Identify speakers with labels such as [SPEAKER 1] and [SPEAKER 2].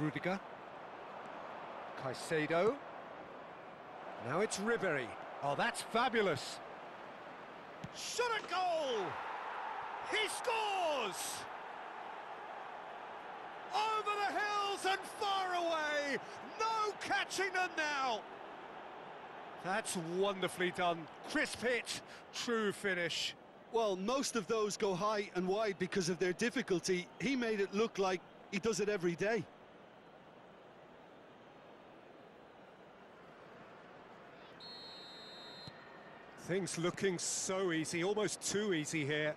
[SPEAKER 1] Rudiger. Caicedo. Now it's Ribery. Oh, that's fabulous. Shot a goal! He scores! Over the hills and far away! No catching them now! That's wonderfully done. Crisp hit, true finish.
[SPEAKER 2] Well, most of those go high and wide because of their difficulty. He made it look like he does it every day.
[SPEAKER 1] Things looking so easy, almost too easy here.